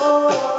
Oh,